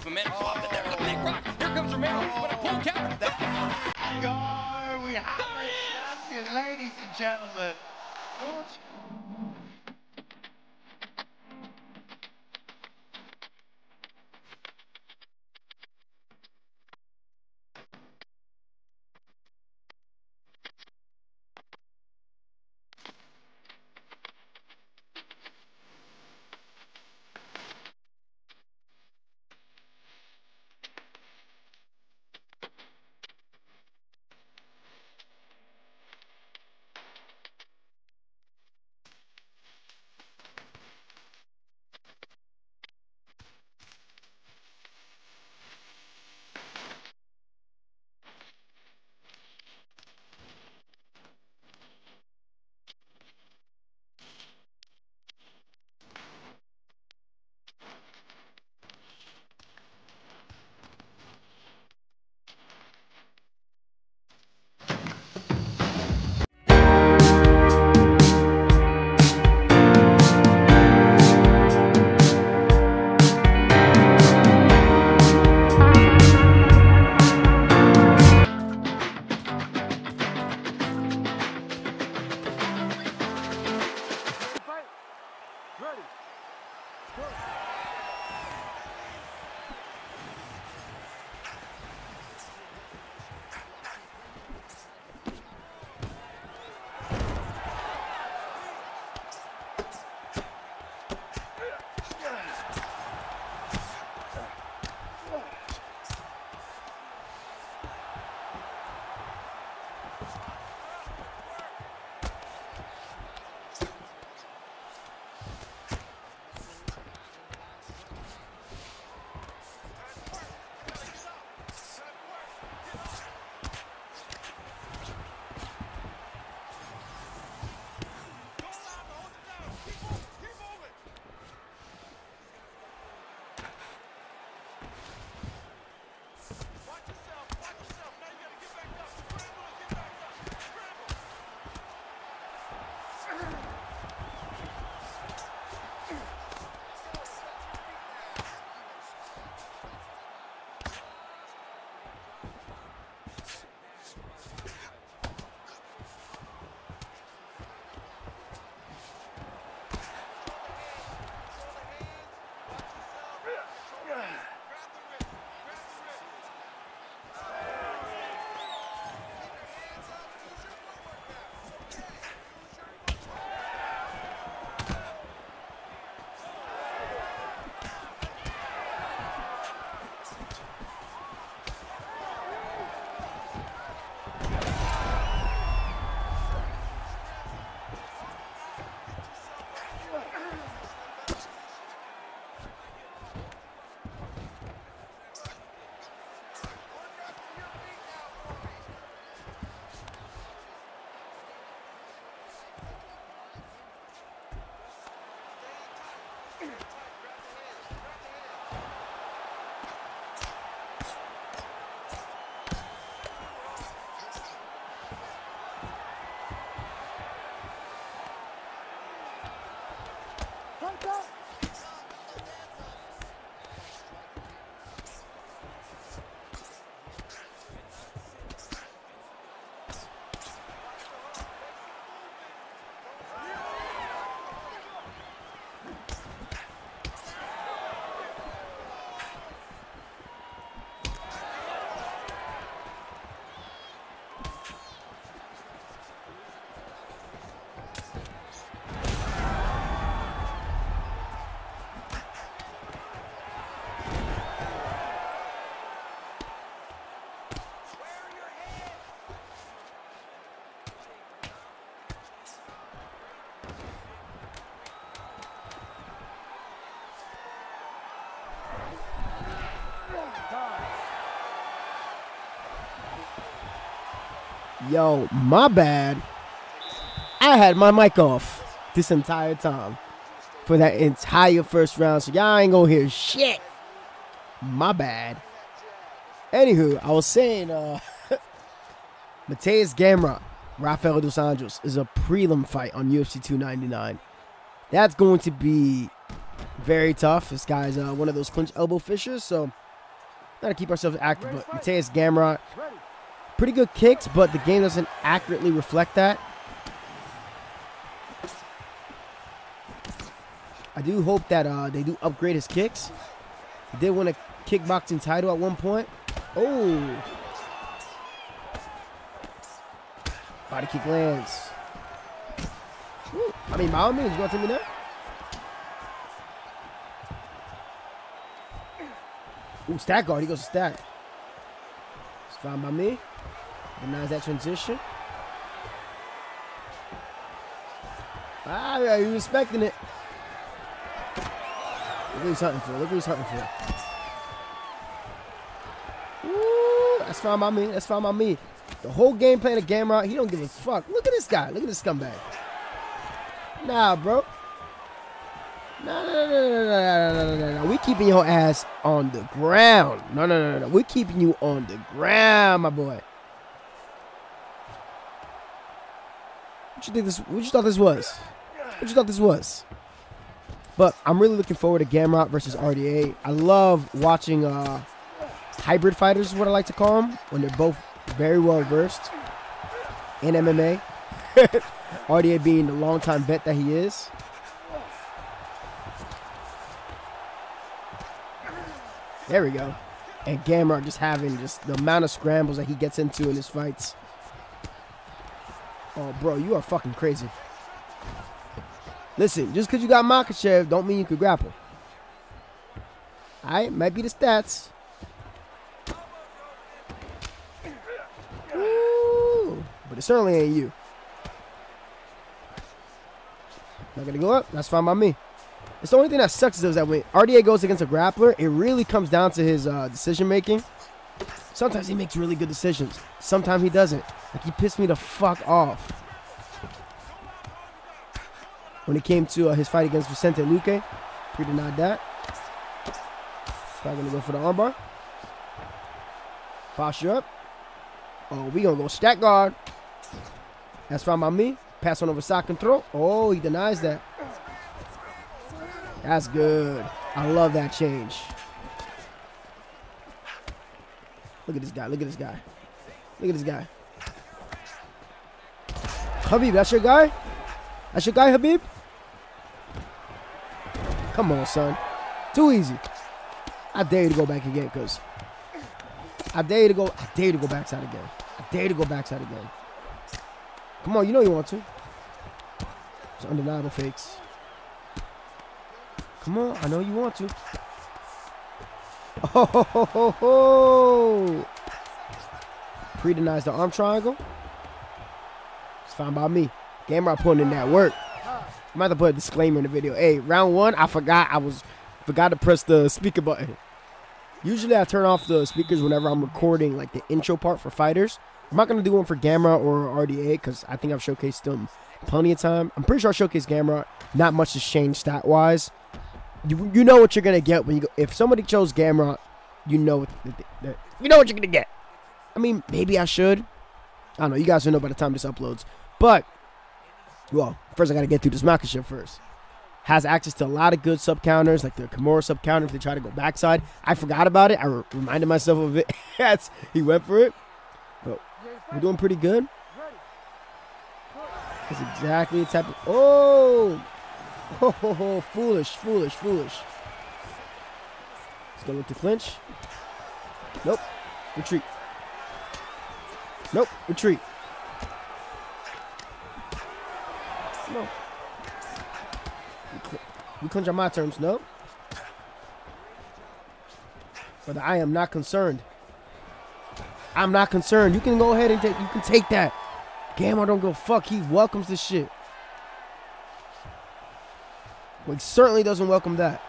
Fourth momentum flop, but there's a big rock. Here comes Romero, but a pull count. Score, we a champion, ladies and gentlemen. Yo, my bad. I had my mic off this entire time for that entire first round, so y'all ain't gonna hear shit. My bad. Anywho, I was saying, uh, Mateusz Gamrot, Rafael dos Anjos is a prelim fight on UFC 299. That's going to be very tough. This guy's uh, one of those clinch elbow fishers, so Gotta keep ourselves active. But Mateusz Gamrot, pretty good kicks, but the game doesn't accurately reflect that. I do hope that uh, they do upgrade his kicks. He did win a kickboxing title at one point. Oh. Body kick lands. I mean, by all means, you want to tell me that? Ooh, stack guard. He goes to stack. It's fine by me. Denies that transition. Ah, yeah, you respecting it. Look what he's hunting for. Look what he's hunting for. Ooh, that's fine by me. That's fine by me. The whole game playing a game out. He don't give a fuck. Look at this guy. Look at this scumbag. Nah, bro. No, no, no, no, no, no, no, no, no. We keeping your ass on the ground. No, no, no, no. We're keeping you on the ground, my boy. What you think this? What you thought this was? What you thought this was? But I'm really looking forward to Gamrot versus RDA. I love watching uh, hybrid fighters, is what I like to call them, when they're both very well versed in MMA. RDA being the longtime vet that he is. There we go. And Gamrot just having just the amount of scrambles that he gets into in his fights. Oh, bro, you are fucking crazy. Listen, just because you got Makhachev don't mean you could grapple. Alright, might be the stats. Ooh, but it certainly ain't you. Not gonna go up. That's fine by me. It's the only thing that sucks is that when RDA goes against a grappler, it really comes down to his uh, decision making. Sometimes he makes really good decisions. Sometimes he doesn't. Like he pissed me the fuck off. When it came to uh, his fight against Vicente Luque, he denied that. Probably gonna go for the armbar. Posture up. Oh, we gonna go stack guard. That's fine by me. Pass on over sock and throw. Oh, he denies that. That's good. I love that change. Look at this guy. Look at this guy. Look at this guy. Khabib, that's your guy? That's your guy, Khabib? Come on, son. Too easy. I dare you to go back again, because I dare you to go. I dare you to go backside again. I dare you to go backside again. Come on, you know you want to. It's undeniable fakes. Come on, I know you want to. Oh, ho, ho, ho, ho. Pre-denies the arm triangle. It's fine by me. Gamer putting in that work. I'm about to put a disclaimer in the video. Hey, round one, I forgot I was forgot to press the speaker button. Usually I turn off the speakers whenever I'm recording like the intro part for fighters. I'm not gonna do one for Gamrot or RDA because I think I've showcased them plenty of time. I'm pretty sure I showcased Gamrot. Not much has changed stat wise you, you know what you're gonna get when you go. If somebody chose Gamrot, you know what you know what you're gonna get. I mean, maybe I should. I don't know. You guys will know by the time this uploads. But well, first I gotta get through this Makhachev first. Has access to a lot of good sub counters, like the Kimura sub counter if they try to go backside. I forgot about it. I re reminded myself of it. yes, he went for it. But we're doing pretty good. That's exactly the type of. Oh, Oh, ho, foolish, foolish, foolish. He's gonna look to clinch. Nope. Retreat. Nope. Retreat. No. We clinch on my terms. No. But I am not concerned. I'm not concerned. You can go ahead and take. You can take that. Gamma don't go fuck. He welcomes this shit. Well, he certainly doesn't welcome that.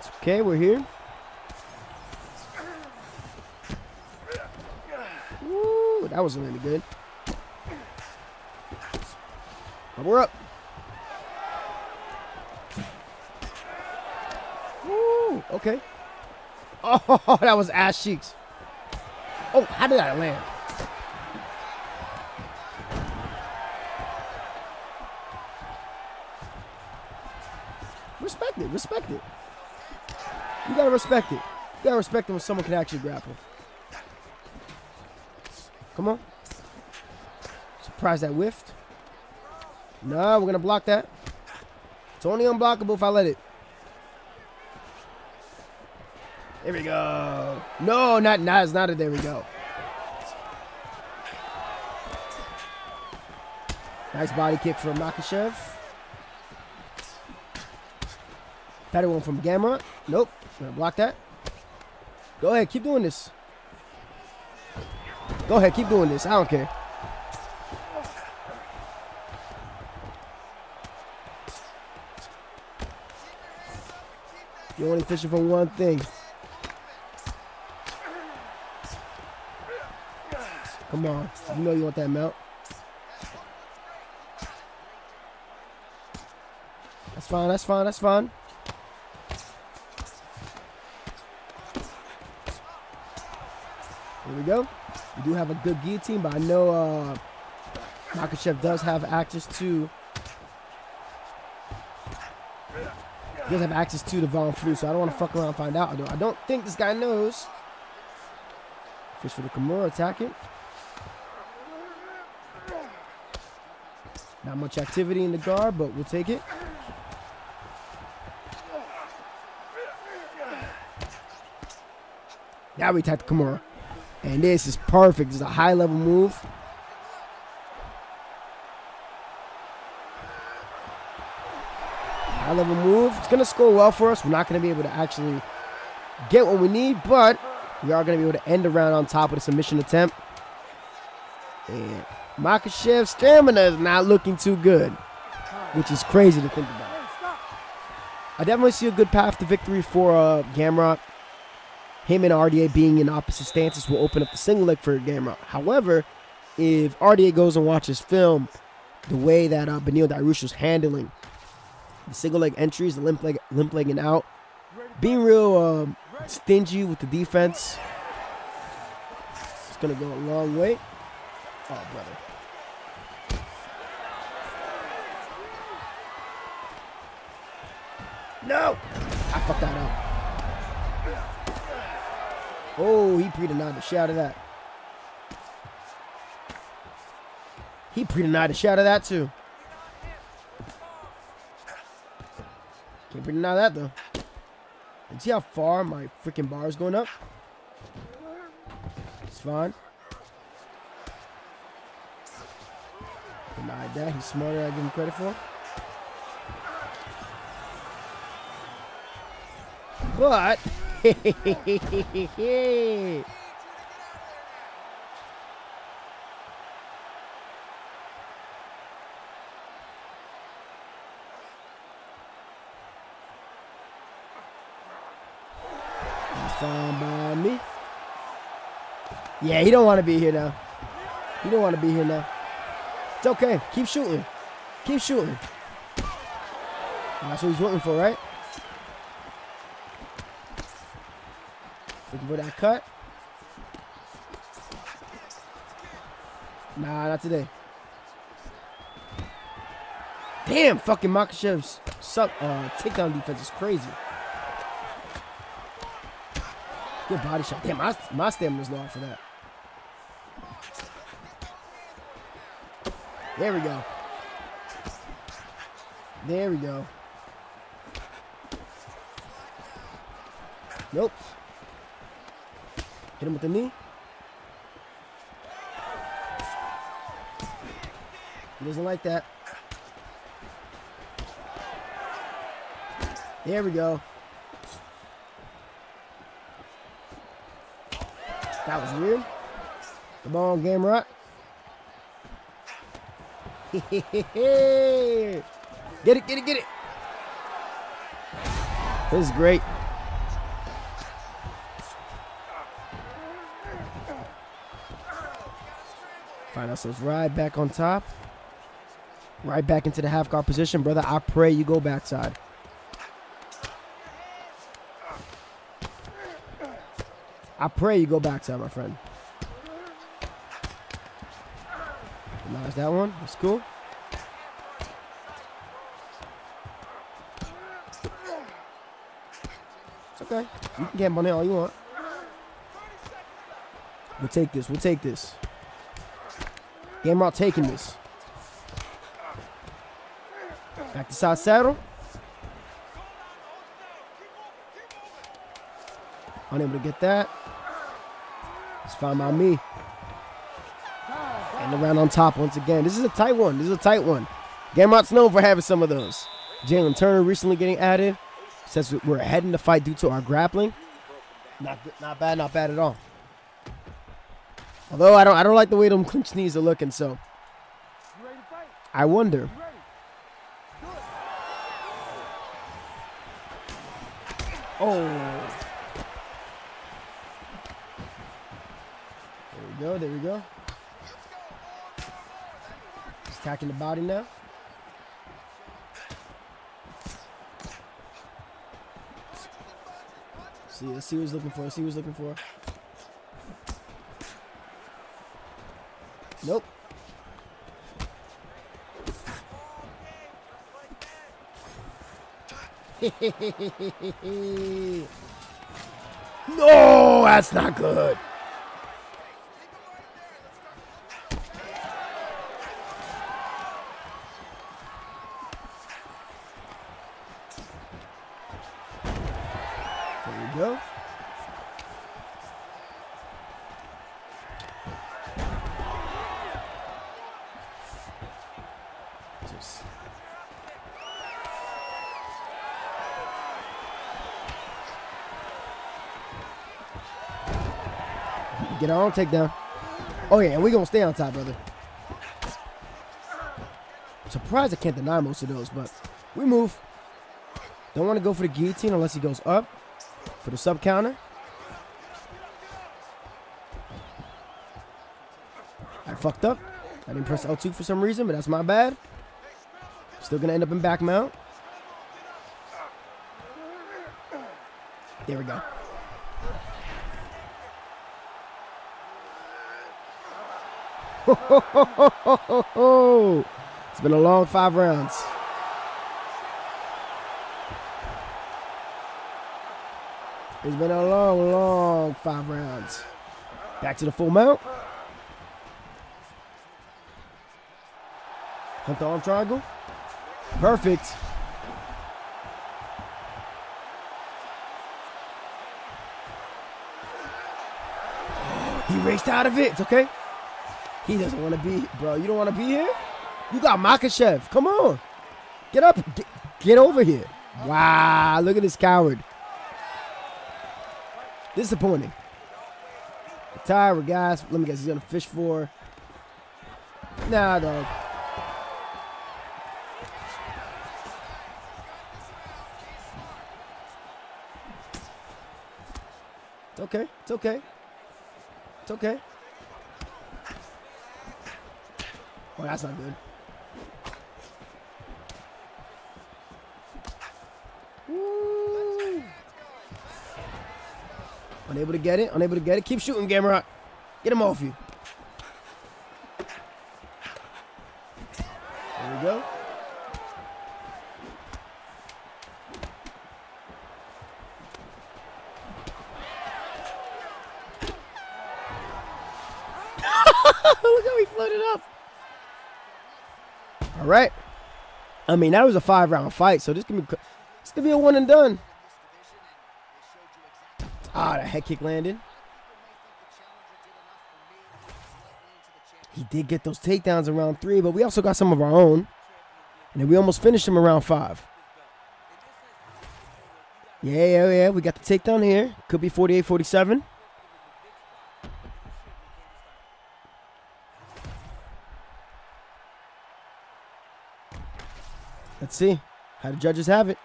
It's okay, we're here. Woo, that wasn't any good. But we're up. Woo, okay. Oh, that was ass cheeks. Oh, how did that land? Respect it. You gotta respect it. You gotta respect it when someone can actually grapple. Come on. Surprise that whiffed. No, we're gonna block that. It's only unblockable if I let it. There we go. No, not it's not a there we go. Nice body kick from Makhachev. Better one from Gamrot. Nope. Gonna block that. Go ahead, keep doing this. Go ahead, keep doing this. I don't care. You're only fishing for one thing. Come on. You know you want that mount. That's fine, that's fine, that's fine. We go. We do have a good guillotine, but I know uh, Makhachev does have access to he does have access to the Von Flue, so I don't want to fuck around and find out. I don't, I don't think this guy knows. Fish for the Kimura, attack it. Not much activity in the guard, but we'll take it. Now we attack the Kimura. And this is perfect. This is a high level move. High level move. It's going to score well for us. We're not going to be able to actually get what we need, but we are going to be able to end the round on top with a submission attempt. And Makhachev's stamina is not looking too good, which is crazy to think about. I definitely see a good path to victory for uh, Gamrot him and RDA being in opposite stances will open up the single leg for Gamrot. However, if RDA goes and watches film, the way that uh, Beneil Dariush was handling the single leg entries, the limp leg, limp legging out, being real um, stingy with the defense, it's gonna go a long way. Oh, brother. No! I fucked that up. Oh, he pre-denied the shot of that. He pre-denied the shot of that too. Can't pre-deny that though. And see how far my freaking bar is going up? It's fine. Denied that. He's smarter I give him credit for. But. Yeah, he don't want to be here now. He don't want to be here now. It's okay. Keep shooting. Keep shooting. That's what he's looking for, right? For that cut. Nah, not today. Damn, fucking Makhachev's suck, uh, takedown defense is crazy. Good body shot. Damn, my, my stamina's low for that. There we go. There we go. Nope. Hit him with the knee. He doesn't like that. There we go. That was weird. Come on, Gamrot. get it, get it, get it. This is great. Find ourselves right back on top. Right back into the half guard position. Brother, I pray you go backside. I pray you go backside, my friend. Nice that one. That's cool. It's okay. You can get money all you want. We'll take this. We'll take this. Gamrot taking this. Back to side saddle. Unable to get that. It's fine by me. And around on top once again. This is a tight one. This is a tight one. Gamrot's known for having some of those. Jalin Turner recently getting added. Says we're ahead in the fight due to our grappling. Not not bad, not bad at all. Although I don't I don't like the way them clinch knees are looking, so I wonder. Oh. There we go, there we go. He's attacking the body now. See, let's see what he's looking for. Let's see what he's looking for. Nope. no, that's not good. There we go. Get our own takedown. Oh yeah, and we gonna stay on top, brother. I'm surprised I can't deny most of those, but we move. Don't want to go for the guillotine unless he goes up for the sub counter. I fucked up. I didn't press L2 for some reason, but that's my bad. Still gonna end up in back mount. There we go. it's been a long five rounds. It's been a long, long five rounds. Back to the full mount. Hunt the arm triangle. Perfect. He raced out of it. It's okay. He doesn't want to be, bro. You don't want to be here? You got Makhachev. Come on. Get up. Get, get over here. Wow. Look at this coward. Disappointing. Tired, guys. Let me guess. He's going to fish for. Nah, dog. It's okay. It's okay. It's okay. Oh, that's not good. Woo. Unable to get it. Unable to get it. Keep shooting, Gamrot. Get him off you. I mean, that was a five round fight, so this can be this could be a one and done. Ah, the head kick landed. He did get those takedowns in round three, but we also got some of our own. And then we almost finished him in round five. Yeah, yeah, yeah. We got the takedown here. Could be 48 47. Let's see how the judges have it.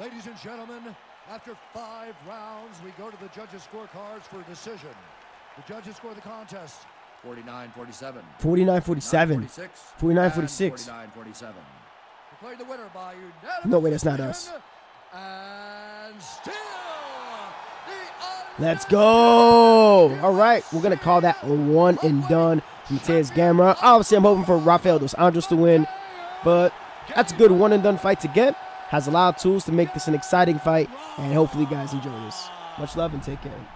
Ladies and gentlemen, after five rounds, we go to the judges' scorecards for a decision. The judges score the contest 49 47. 49 47. 49 46. 49 47. Declared the winner by unanimous No way, that's not us. And still, Let's go. All right, we're gonna call that a one and done from Tez Gamma. Obviously, I'm hoping for Rafael dos Anjos to win, but That's a good one and done fight to get. Has a lot of tools to make this an exciting fight, and hopefully you guys enjoy this. Much love and take care.